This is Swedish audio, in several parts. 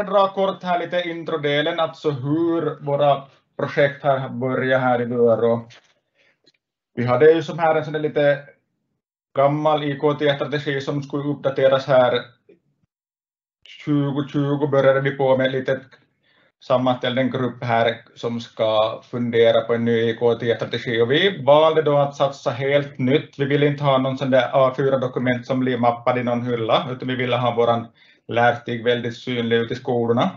ska dra kort här lite introdelen, alltså hur våra projekt här börjar här i Vörå. Vi hade ju som här en sån där lite gammal IKT-strategi som skulle uppdateras här 2020 började vi på med en liten sammanställd en grupp här som ska fundera på en ny IKT-strategi och vi valde då att satsa helt nytt. Vi ville inte ha någon sån där A4-dokument som blir mappad i någon hylla, utan vi ville ha våran lärstig väldigt synlig ute i skolorna.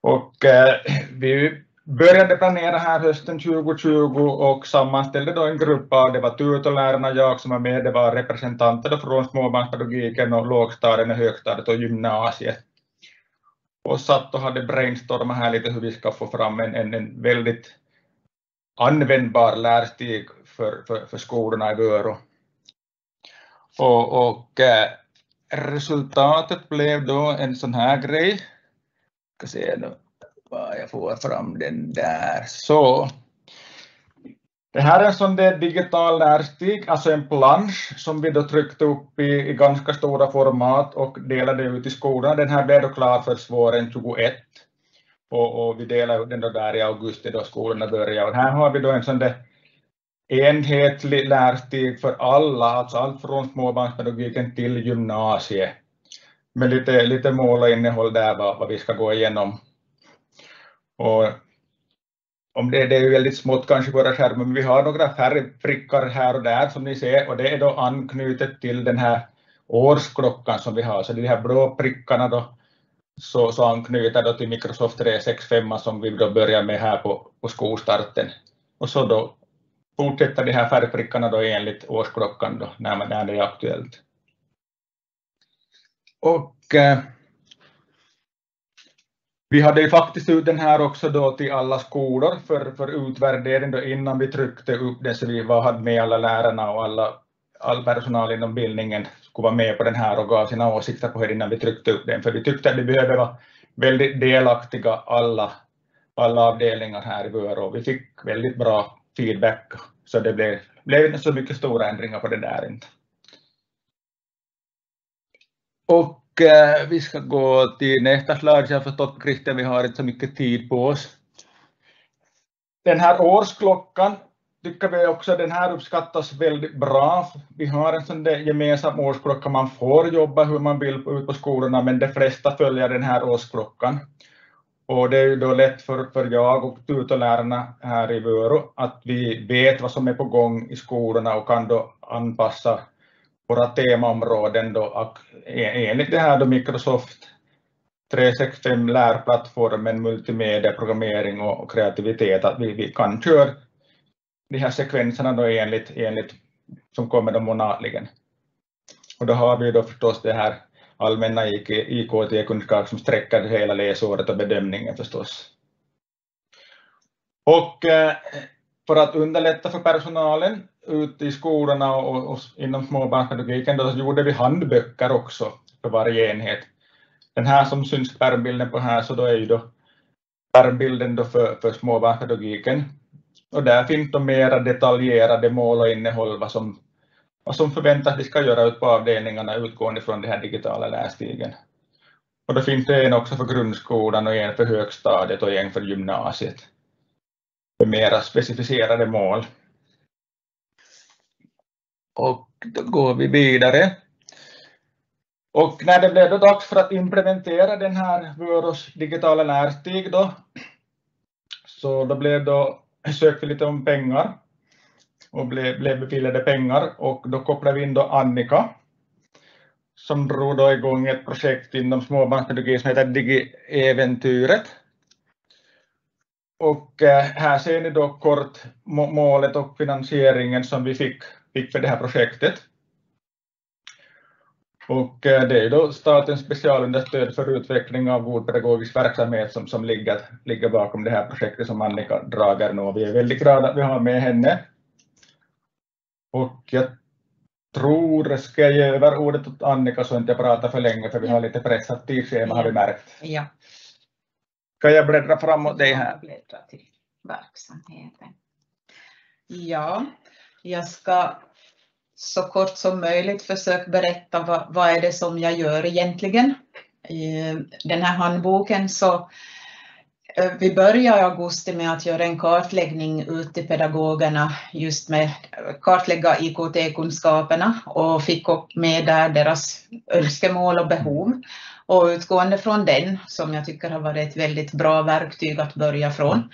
Och eh, vi började planera här hösten 2020 och sammanställde då en grupp av, det var tutorlärarna, jag som var med, det var representanter från småbarnspedagogiken och lågstadiet och högstadiet och gymnasiet. Och satt och hade brainstormat här lite hur vi ska få fram en, en, en väldigt användbar lärstig för, för, för skolorna i Vörå. Och, och eh, resultatet blev då en sån här grej. Ska se nu jag får fram den där. Så. Det här är en sån där digital lärstig, alltså en plansch som vi då tryckte upp i, i ganska stora format och delade ut i skolan. Den här blev då klar för våren 21 och, och vi delade den då där i augusti då skolorna började. Och här har vi då en sån där enhetlig lärstig för alla, alltså allt från småbarnspedagogiken till gymnasiet. Med lite, lite mål och innehåll där vad, vad vi ska gå igenom och om det, det är väldigt smått kanske på våra skärmar, men vi har några färgprickar här och där som ni ser och det är då anknutet till den här årsklockan som vi har, så de här blå prickarna då så, så anknyter då till Microsoft 365 som vi då börjar med här på, på skolstarten. Och så då Fortsätta de här färgprickarna då enligt årsklockan då när, man, när det är aktuellt. Och eh, vi hade ju faktiskt ut den här också då till alla skolor för, för utvärdering då innan vi tryckte upp den så vi var, hade med alla lärarna och alla, all personal inom bildningen skulle vara med på den här och gav sina åsikter på det innan vi tryckte upp den. För vi tyckte att vi behövde vara väldigt delaktiga alla, alla avdelningar här i Vörå. Vi fick väldigt bra feedback så det blev, blev inte så mycket stora ändringar på det där inte. Och Eh, vi ska gå till nästa slide. Jag har förstått Christian, vi har inte så mycket tid på oss. Den här årsklockan tycker vi också den här uppskattas väldigt bra. Vi har en sån där gemensam årsklocka, man får jobba hur man vill ut på skolorna, men de flesta följer den här årsklockan. Och det är ju då lätt för, för jag och tutorlärarna här i Vörå att vi vet vad som är på gång i skolorna och kan då anpassa våra temaområden då, e, enligt det här då Microsoft 365 lärplattformen, multimedia, programmering och kreativitet, att vi, vi kan köra de här sekvenserna då enligt, enligt som kommer då månatligen. Och då har vi då förstås det här allmänna IKT-kunskap som sträcker hela läsåret och bedömningen förstås. Och eh, för att underlätta för personalen ute i skolorna och, och inom småbarnspedagogiken då gjorde vi handböcker också för varje enhet. Den här som syns pärmbilden på här så då är ju då pärmbilden då för, för småbarnspedagogiken. Och där finns då mera detaljerade mål och innehåll vad som, vad som förväntas vi ska göra ut på avdelningarna utgående från den här digitala lärstigen. Och då finns det en också för grundskolan och en för högstadiet och en för gymnasiet. Med mera specificerade mål. Och då går vi vidare. Och när det blev då dags för att implementera den här Vöros digitala lärstig då, så då blev då, sökte vi lite om pengar och blev, blev beviljade pengar och då kopplade vi in då Annika som drog då igång ett projekt inom småbarnspedagogik som heter Digi-äventyret. Och eh, här ser ni då kort målet och finansieringen som vi fick fick för det här projektet. Och eh, det är då statens specialunderstöd för utveckling av god pedagogisk verksamhet som, som ligger, ligger bakom det här projektet som Annika Drager nu. Vi är väldigt glada att vi har med henne. Och jag tror, ska jag ge över ordet åt Annika så inte jag pratar för länge för vi har lite pressat tidsschema har vi märkt. Ja. Kan jag bläddra framåt dig här? Bläddra till verksamheten. Ja, jag ska så kort som möjligt försöka berätta vad, vad är det som jag gör egentligen. den här handboken så Eh, Eh, vi började i augusti med att göra en kartläggning ut till pedagogerna just med kartlägga IKT-kunskaperna och fick med där deras önskemål och behov. Och utgående från den, som jag tycker har varit ett väldigt bra verktyg att börja från,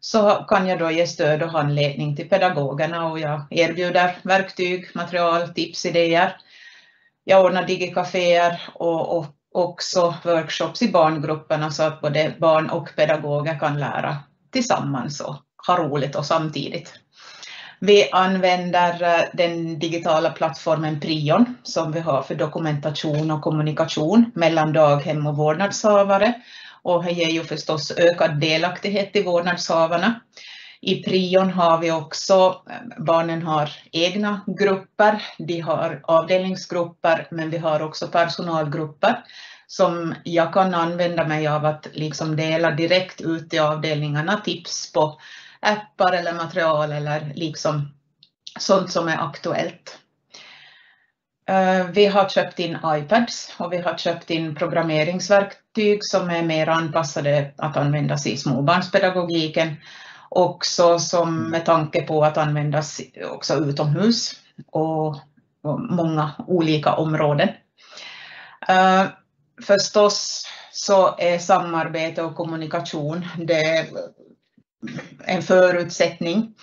så kan jag då ge stöd och handledning till pedagogerna och jag erbjuder verktyg, material, tips, idéer. Jag ordnar digikaféer och, och också workshops i barngrupperna så alltså att både barn och pedagoger kan lära tillsammans och ha roligt och samtidigt. Vi använder eh, den digitala plattformen Prion som vi har för dokumentation och kommunikation mellan daghem och vårdnadshavare. Och det ger ju förstås ökad delaktighet till vårdnadshavarna. I prion har vi också, eh, barnen har egna grupper, de har avdelningsgrupper, men vi har också personalgrupper som jag kan använda mig av att liksom dela direkt ut i avdelningarna tips på appar eller material eller liksom sånt som är aktuellt. Eh, vi har köpt in iPads och vi har köpt in programmeringsverktyg som är mer anpassade att användas i småbarnspedagogiken också som med tanke på att användas också utomhus och många olika områden. Uh, förstås så är samarbete och kommunikation det en förutsättning.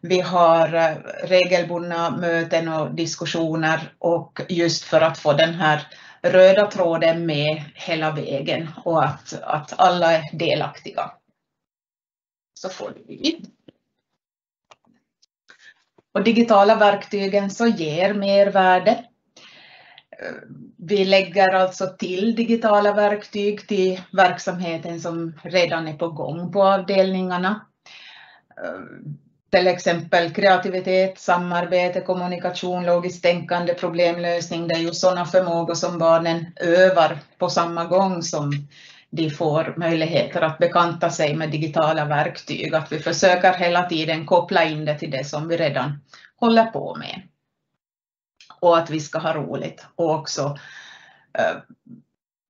Vi har uh, regelbundna möten och diskussioner och just för att få den här röda tråden med hela vägen och att, att alla är delaktiga så får du in. Och digitala verktygen så ger mervärde. Vi lägger alltså till digitala verktyg till verksamheten som redan är på gång på avdelningarna. Till exempel kreativitet, samarbete, kommunikation, logiskt tänkande, problemlösning. Det är ju sådana förmågor som barnen övar på samma gång som de får möjligheter att bekanta sig med digitala verktyg, att vi försöker hela tiden koppla in det till det som vi redan håller på med. Och att vi ska ha roligt och också uh,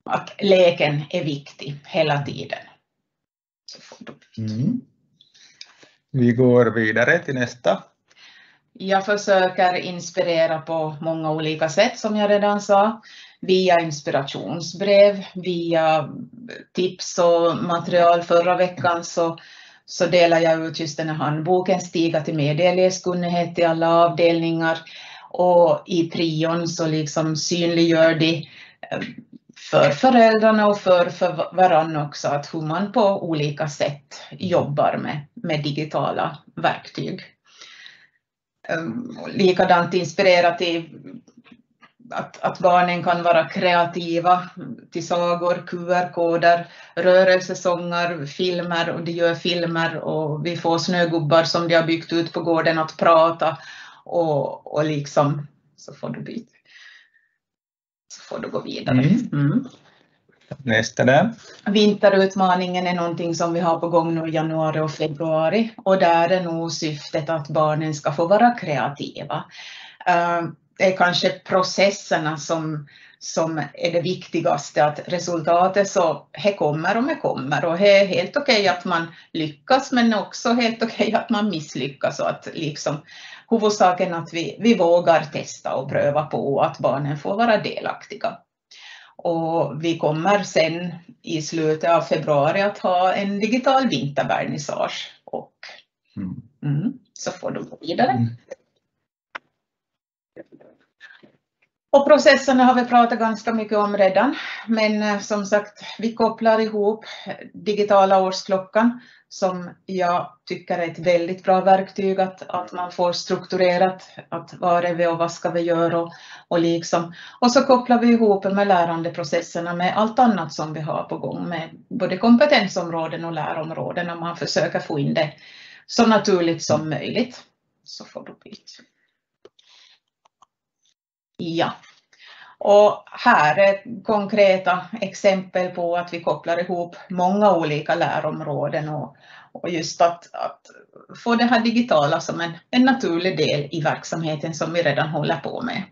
att leken är viktig hela tiden. Mm. Vi går vidare till nästa. Jag försöker inspirera på många olika sätt som jag redan sa via inspirationsbrev, via tips och material. Förra veckan så, så delade jag ut just den här handboken Stiga till medieläskunnighet i alla avdelningar och i prion så liksom synliggör de eh, för föräldrarna och för, för varandra också att hur man på olika sätt jobbar med, med digitala verktyg. Ehm, likadant inspirerat i att, att barnen kan vara kreativa till sagor, QR-koder, rörelsesånger, filmer och de gör filmer och vi får snögubbar som de har byggt ut på gården att prata och, och liksom så får du byta. Så får du gå vidare. Mm. Mm. Nästa där. Vinterutmaningen är någonting som vi har på gång nu i januari och februari och där är nog syftet att barnen ska få vara kreativa. Det är kanske processerna som, som är det viktigaste, att resultatet så det kommer och det kommer och det är helt okej okay att man lyckas men också helt okej okay att man misslyckas och att liksom huvudsaken att vi, vi vågar testa och pröva på och att barnen får vara delaktiga. Och vi kommer sen i slutet av februari att ha en digital vintervernissage och mm. Mm, så får du gå vidare. Och processerna har vi pratat ganska mycket om redan, men eh, som sagt, vi kopplar ihop digitala årsklockan som jag tycker är ett väldigt bra verktyg att, att man får strukturerat att var är vi och vad ska vi göra och, och liksom. Och så kopplar vi ihop med lärandeprocesserna med allt annat som vi har på gång med både kompetensområden och lärområden och man försöker få in det så naturligt som möjligt. Så får du byta. Ja. Och här är konkreta exempel på att vi kopplar ihop många olika lärområden och, och just att, att få det här digitala som en, en naturlig del i verksamheten som vi redan håller på med.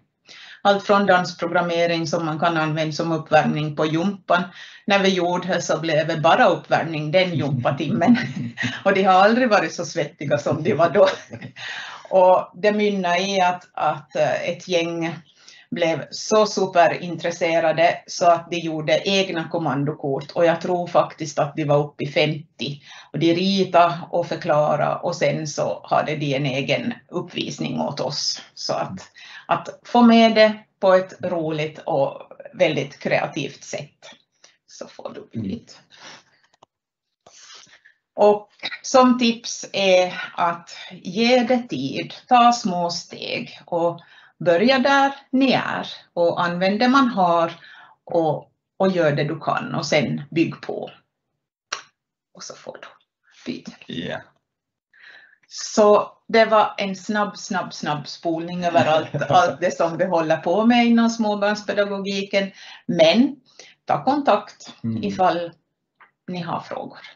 allt från dansprogrammering som man kan använda som uppvärmning på jumpan. När vi gjorde det så blev det bara uppvärmning den jumpatimmen. Och de har aldrig varit så svettiga som de var då. Och det mynnade i att, att ett gäng blev så superintresserade så att de gjorde egna kommandokort och jag tror faktiskt att de var uppe i 50 och de ritade och förklarade och sen så hade de en egen uppvisning åt oss. Så att, att få med det på ett roligt och väldigt kreativt sätt så får du dit. Och som tips är att ge det tid, ta små steg och börja där ni är och använd det man har och, och gör det du kan och sen bygg på. Och så får du byta. Yeah. Så det var en snabb, snabb, snabb spolning över allt, allt det som vi håller på med inom småbarnspedagogiken. Men ta kontakt mm. ifall ni har frågor.